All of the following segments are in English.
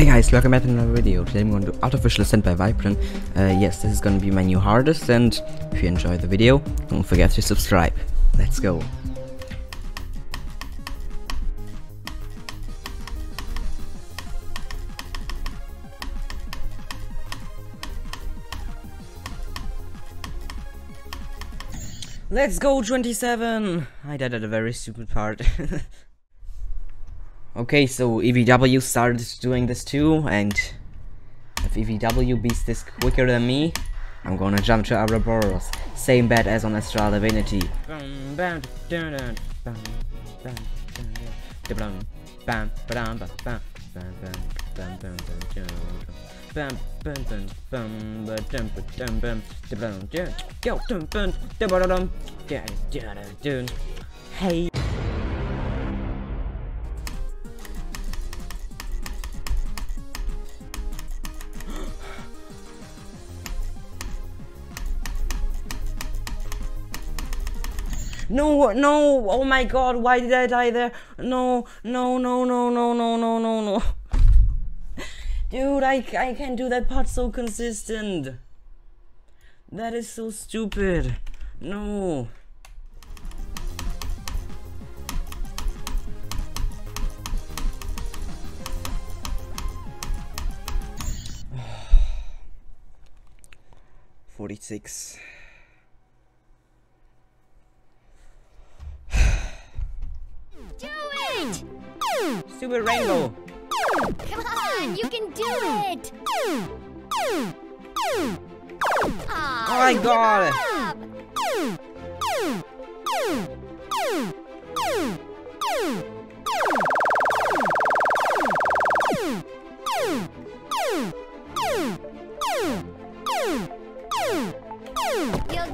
Hi guys, welcome back to another video. Today I'm going to do Artificial Ascent by Viprin. Uh, yes, this is going to be my new hardest and if you enjoyed the video, don't forget to subscribe. Let's go. Let's go 27! I died at a very stupid part. okay, so EVW started doing this too, and if EVW beats this quicker than me, I'm gonna jump to Ouroboros. Same bet as on Astral Divinity. Bam, No, no, oh my god, why did I die there? No, no, no, no, no, no, no, no, no. Dude, I, I can't do that part so consistent. That is so stupid. No. Forty-six. Rainbow. Come on, you can do it. Oh my god.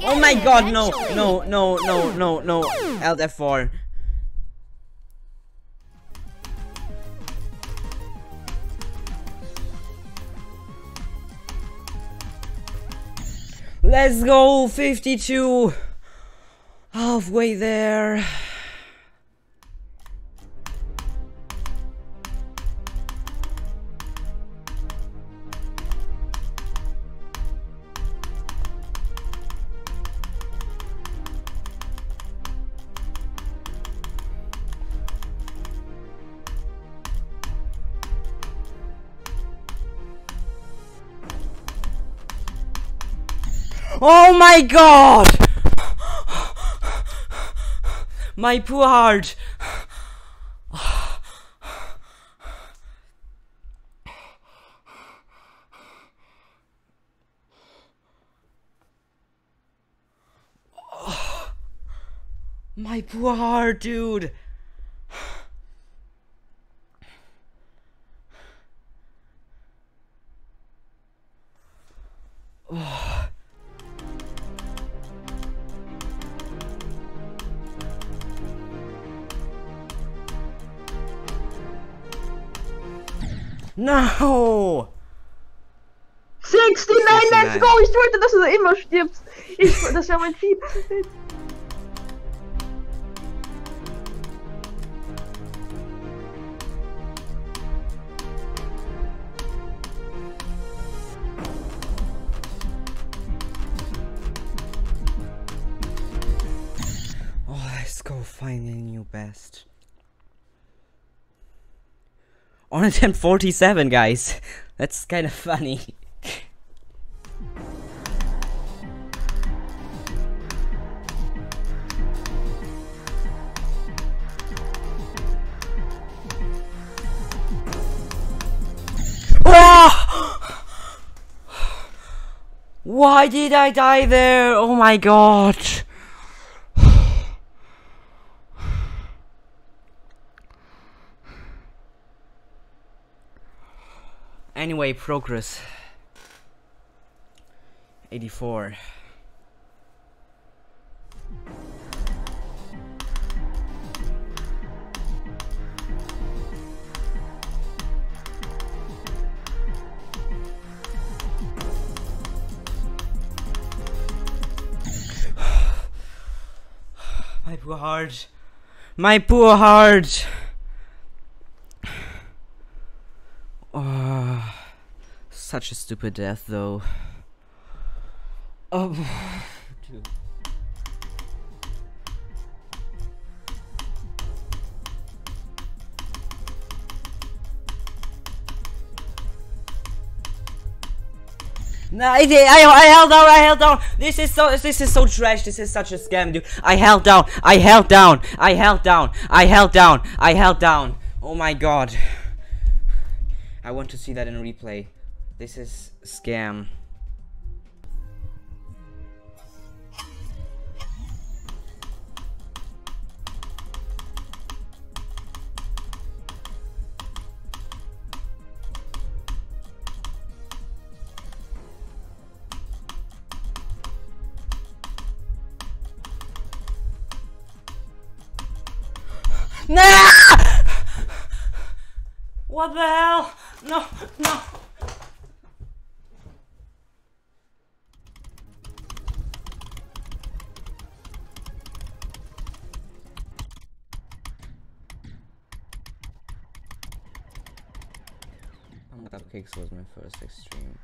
Oh my god, no, no, no, no, no, no, LF4. Let's go, 52. Halfway there. Oh my god! My poor heart. My poor heart, dude. No! 69, let's go! Ich wollte, dass du da immer stirbst. Ich, das ist mein Ziel. Oh, let's go find a new best. On attempt 47, guys. That's kind of funny. Why did I die there? Oh my god. Anyway, progress. 84. My poor heart. My poor heart. Such a stupid death, though. Oh, dude. No, I did. I, I held down. I held down. This is so. This is so trash. This is such a scam, dude. I held down. I held down. I held down. I held down. I held down. Oh my god. I want to see that in replay. This is scam. Nah! What the hell? No, no. Oh Cupcakes was my first extreme.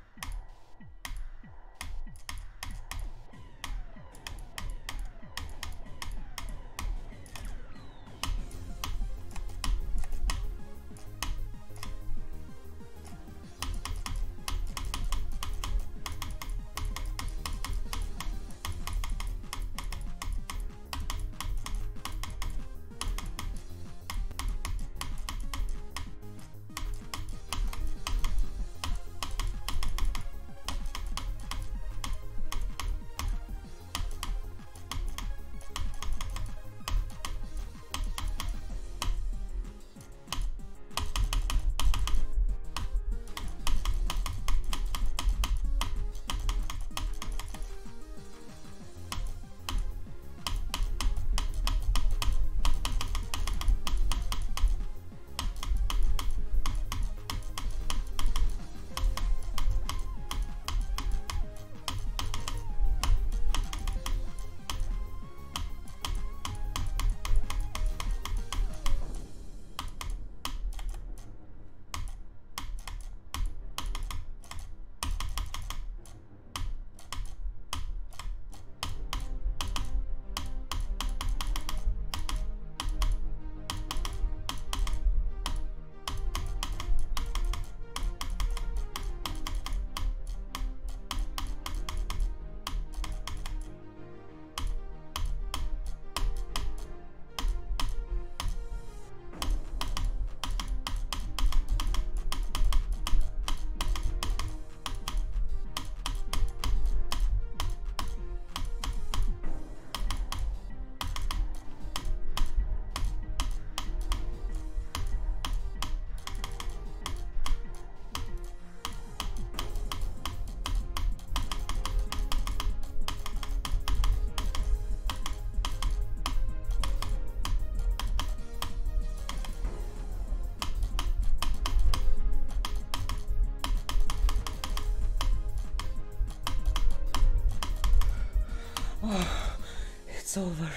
It's over.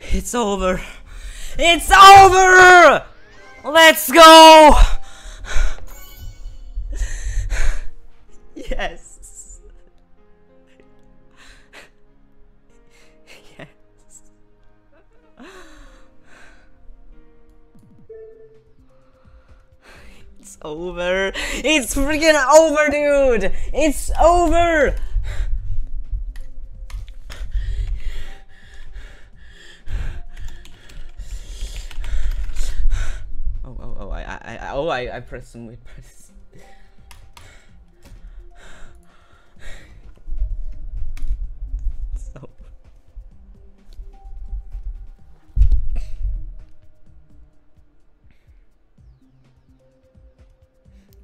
It's over. It's over! Let's go! Yes. Yes. It's over. It's freaking over, dude! It's over! Oh, oh, oh, I, I, I I, pressed some weird.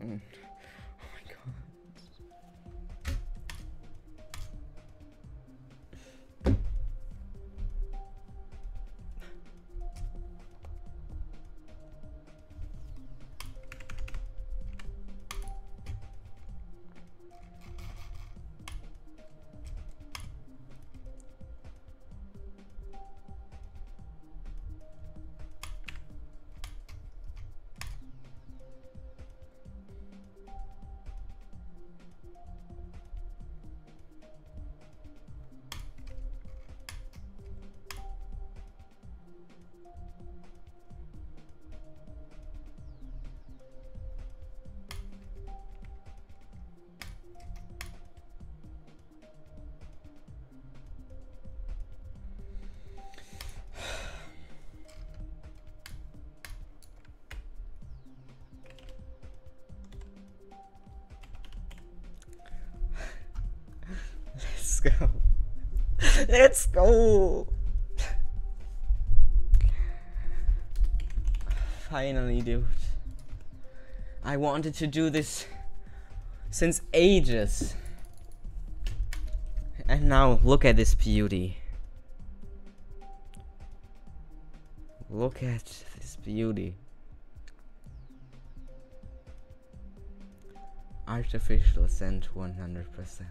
Mm. Let's go. Let's go. Finally, dude. I wanted to do this since ages. And now look at this beauty. Look at this beauty. Artificial Ascent 100%.